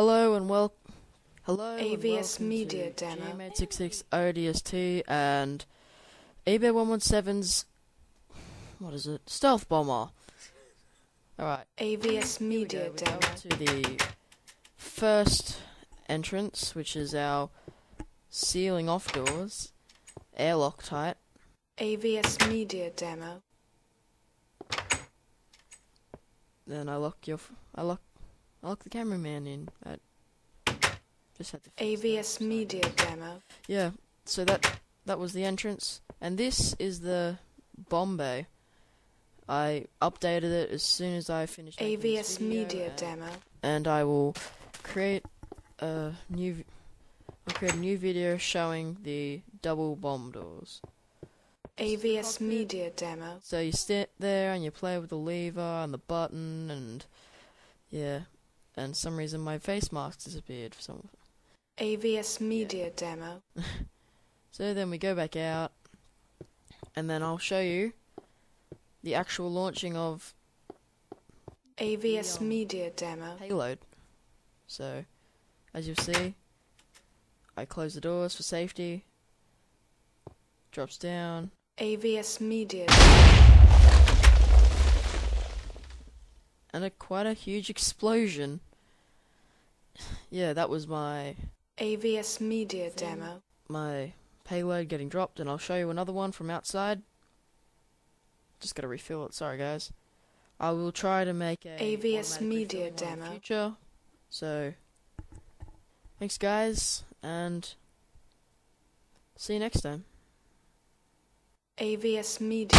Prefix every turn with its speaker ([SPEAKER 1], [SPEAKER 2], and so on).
[SPEAKER 1] Hello and wel hello
[SPEAKER 2] AVS
[SPEAKER 1] welcome
[SPEAKER 2] Media
[SPEAKER 1] to
[SPEAKER 2] Demo.
[SPEAKER 1] GM866 ODST and eBay 117's what is it? Stealth Bomber. Alright.
[SPEAKER 2] AVS Media Demo.
[SPEAKER 1] to the first entrance, which is our sealing off doors. Airlock tight.
[SPEAKER 2] AVS Media Demo.
[SPEAKER 1] Then I lock your I lock I lock the cameraman in. I just had to.
[SPEAKER 2] AVS Media Demo.
[SPEAKER 1] Yeah, so that that was the entrance, and this is the bomb bay. I updated it as soon as I finished.
[SPEAKER 2] AVS
[SPEAKER 1] video,
[SPEAKER 2] Media
[SPEAKER 1] and,
[SPEAKER 2] Demo.
[SPEAKER 1] and I will create a new. I'll create a new video showing the double bomb doors.
[SPEAKER 2] AVS Media Demo.
[SPEAKER 1] So you sit there and you play with the lever and the button and yeah, and some reason my face mask disappeared for some.
[SPEAKER 2] AVS Media Demo.
[SPEAKER 1] So then we go back out, and then I'll show you the actual launching of
[SPEAKER 2] AVS
[SPEAKER 1] um,
[SPEAKER 2] Media Demo.
[SPEAKER 1] payload. So, as you'll see, I close the doors for safety. Drops down,
[SPEAKER 2] AVS Media Demo.
[SPEAKER 1] and a quite a huge explosion. Yeah, that was my
[SPEAKER 2] AVS Media Demo.
[SPEAKER 1] my payload getting dropped, and I'll show you another one from outside. Just gotta refill it. Sorry, guys. I will try to make a
[SPEAKER 2] AVS Media
[SPEAKER 1] demo in the future. So, thanks, guys, and see you next time.
[SPEAKER 2] AVS Media.